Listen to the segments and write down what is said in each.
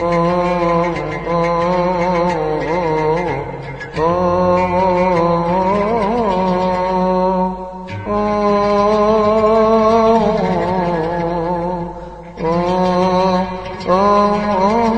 oh, oh. oh.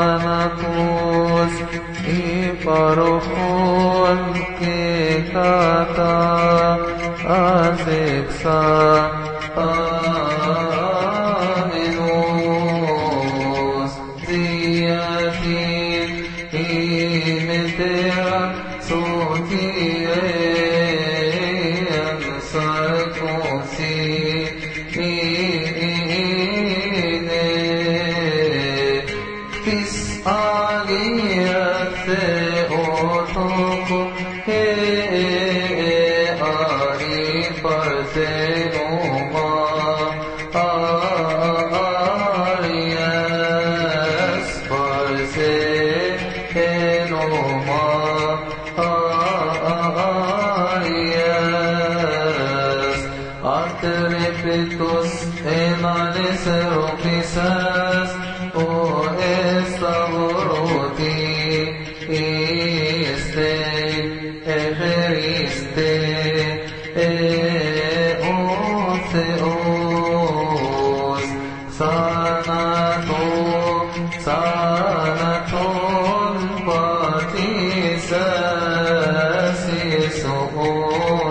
dinine Pis aliyette otoku he ari parse Artreptus emanes eropisas, o estavroti, iste, egeriste, e otheos, sanato, sanaton patisas, isohos,